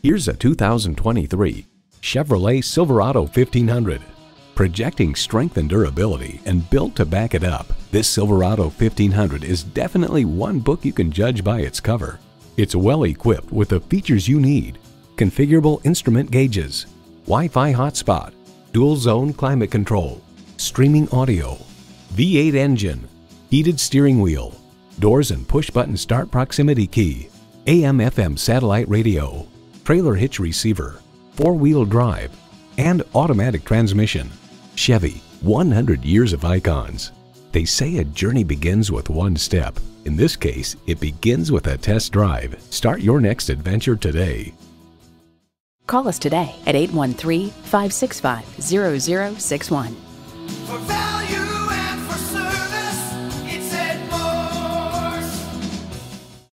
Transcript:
Here's a 2023 Chevrolet Silverado 1500. Projecting strength and durability and built to back it up, this Silverado 1500 is definitely one book you can judge by its cover. It's well equipped with the features you need. Configurable instrument gauges, Wi-Fi hotspot, dual zone climate control, streaming audio, V8 engine, heated steering wheel, doors and push button start proximity key, AM FM satellite radio, trailer hitch receiver, four-wheel drive, and automatic transmission. Chevy, 100 years of icons. They say a journey begins with one step. In this case, it begins with a test drive. Start your next adventure today. Call us today at 813 565 0061.